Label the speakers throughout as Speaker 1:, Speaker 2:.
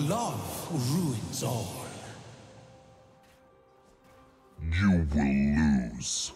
Speaker 1: Love ruins all.
Speaker 2: You will lose.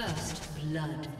Speaker 3: First blood.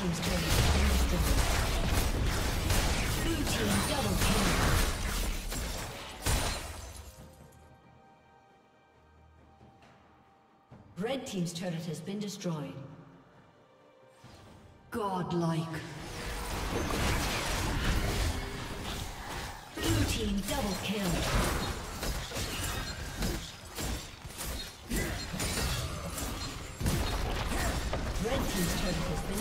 Speaker 3: Team's. Blue team double kill. Red team's turret has been destroyed. Godlike. Blue team double kill.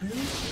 Speaker 3: Blue